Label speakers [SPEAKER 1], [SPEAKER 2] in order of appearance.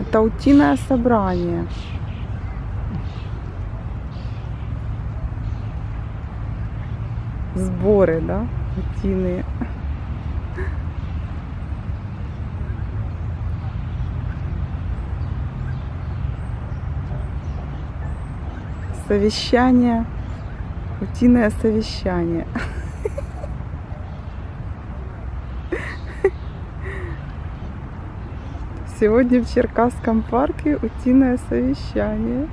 [SPEAKER 1] Это утиное собрание. Сборы, да, утиные. Совещание. Утиное совещание. Сегодня в Черкасском парке утиное совещание.